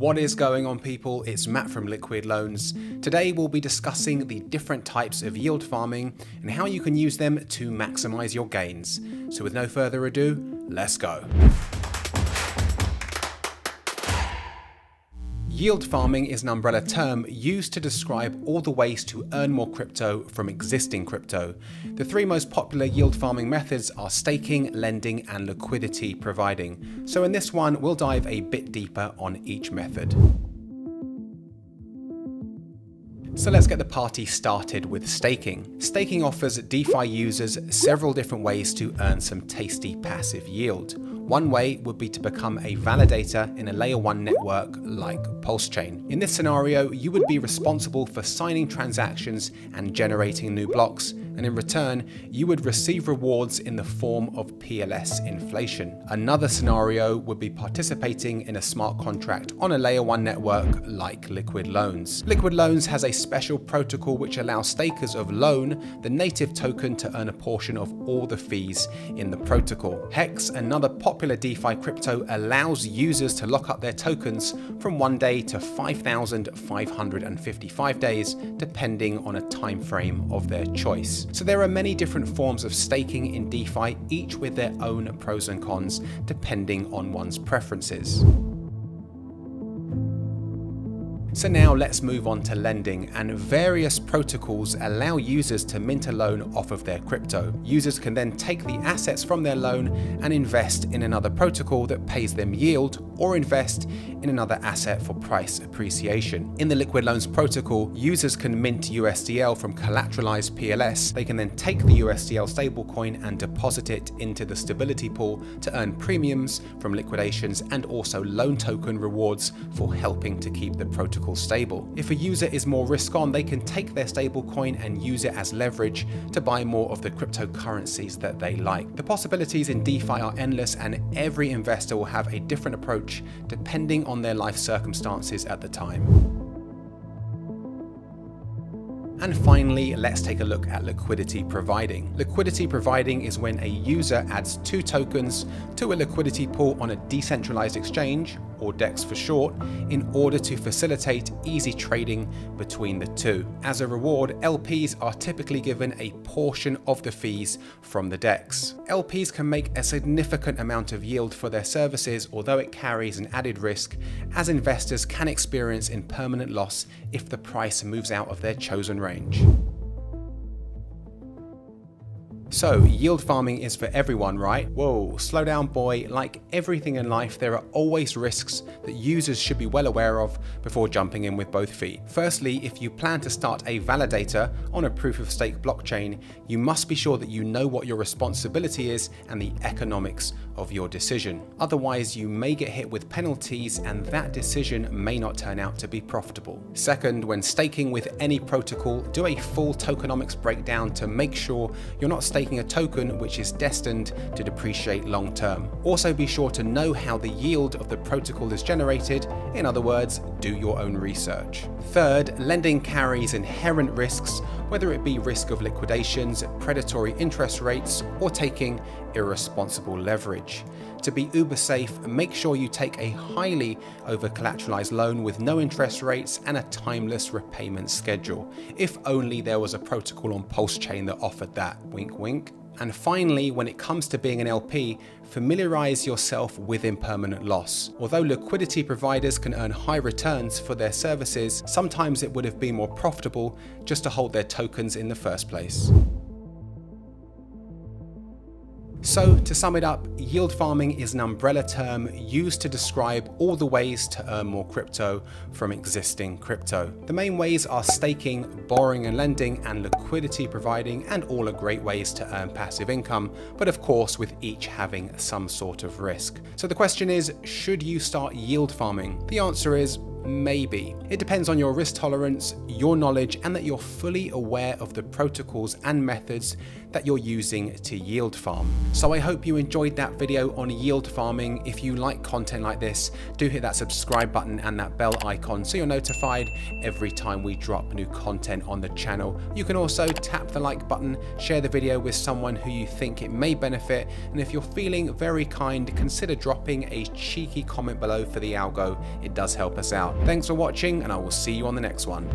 What is going on people? It's Matt from Liquid Loans. Today we'll be discussing the different types of yield farming and how you can use them to maximize your gains. So with no further ado, let's go. Yield farming is an umbrella term used to describe all the ways to earn more crypto from existing crypto. The three most popular yield farming methods are staking, lending, and liquidity providing. So in this one, we'll dive a bit deeper on each method. So let's get the party started with staking. Staking offers DeFi users several different ways to earn some tasty passive yield. One way would be to become a validator in a layer 1 network like PulseChain. In this scenario, you would be responsible for signing transactions and generating new blocks, and in return, you would receive rewards in the form of PLS inflation. Another scenario would be participating in a smart contract on a layer 1 network like Liquid Loans. Liquid Loans has a special protocol which allows stakers of Loan, the native token, to earn a portion of all the fees in the protocol. Hex, another popular popular DeFi crypto allows users to lock up their tokens from one day to 5,555 days, depending on a time frame of their choice. So there are many different forms of staking in DeFi, each with their own pros and cons, depending on one's preferences. So now let's move on to lending and various protocols allow users to mint a loan off of their crypto. Users can then take the assets from their loan and invest in another protocol that pays them yield or invest in another asset for price appreciation. In the Liquid Loans protocol, users can mint USDL from collateralized PLS. They can then take the USDL stablecoin and deposit it into the stability pool to earn premiums from liquidations and also loan token rewards for helping to keep the protocol protocol stable. If a user is more risk on, they can take their stablecoin and use it as leverage to buy more of the cryptocurrencies that they like. The possibilities in DeFi are endless and every investor will have a different approach depending on their life circumstances at the time. And finally, let's take a look at liquidity providing. Liquidity providing is when a user adds two tokens to a liquidity pool on a decentralized exchange, or DEX for short, in order to facilitate easy trading between the two. As a reward, LPs are typically given a portion of the fees from the DEX. LPs can make a significant amount of yield for their services, although it carries an added risk, as investors can experience impermanent loss if the price moves out of their chosen range. So, yield farming is for everyone, right? Whoa, slow down, boy. Like everything in life, there are always risks that users should be well aware of before jumping in with both feet. Firstly, if you plan to start a validator on a proof of stake blockchain, you must be sure that you know what your responsibility is and the economics of your decision. Otherwise, you may get hit with penalties and that decision may not turn out to be profitable. Second, when staking with any protocol, do a full tokenomics breakdown to make sure you're not staking a token which is destined to depreciate long term. Also be sure to know how the yield of the protocol is generated, in other words, do your own research. Third, lending carries inherent risks, whether it be risk of liquidations, predatory interest rates, or taking irresponsible leverage. To be uber safe, make sure you take a highly over collateralized loan with no interest rates and a timeless repayment schedule, if only there was a protocol on Pulse Chain that offered that. Wink, wink. And finally, when it comes to being an LP, familiarize yourself with impermanent loss. Although liquidity providers can earn high returns for their services, sometimes it would have been more profitable just to hold their tokens in the first place. So, to sum it up, yield farming is an umbrella term used to describe all the ways to earn more crypto from existing crypto. The main ways are staking, borrowing and lending, and liquidity providing, and all are great ways to earn passive income, but of course, with each having some sort of risk. So, the question is should you start yield farming? The answer is Maybe. It depends on your risk tolerance, your knowledge, and that you're fully aware of the protocols and methods that you're using to yield farm. So I hope you enjoyed that video on yield farming. If you like content like this, do hit that subscribe button and that bell icon so you're notified every time we drop new content on the channel. You can also tap the like button, share the video with someone who you think it may benefit, and if you're feeling very kind, consider dropping a cheeky comment below for the algo. It does help us out. Thanks for watching, and I will see you on the next one.